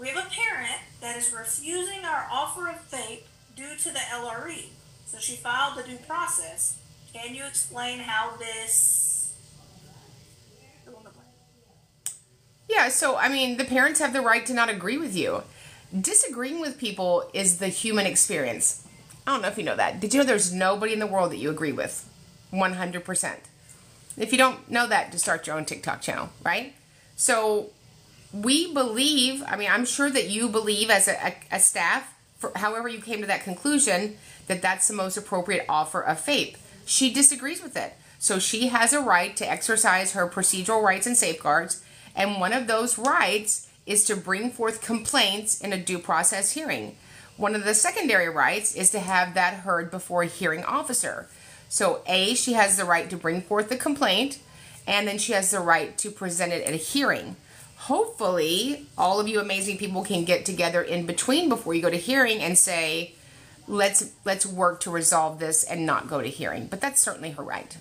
We have a parent that is refusing our offer of FAPE due to the LRE. So she filed the due process. Can you explain how this? Yeah, so I mean, the parents have the right to not agree with you. Disagreeing with people is the human experience. I don't know if you know that. Did you know there's nobody in the world that you agree with? 100%. If you don't know that, just start your own TikTok channel, right? So we believe, I mean, I'm sure that you believe as a, a, staff, however you came to that conclusion, that that's the most appropriate offer of FAPE. She disagrees with it. So she has a right to exercise her procedural rights and safeguards, and one of those rights is to bring forth complaints in a due process hearing. One of the secondary rights is to have that heard before a hearing officer. So, A, she has the right to bring forth the complaint, and then she has the right to present it at a hearing. Hopefully, all of you amazing people can get together in between before you go to hearing and say, let's let's work to resolve this and not go to hearing. But that's certainly her right.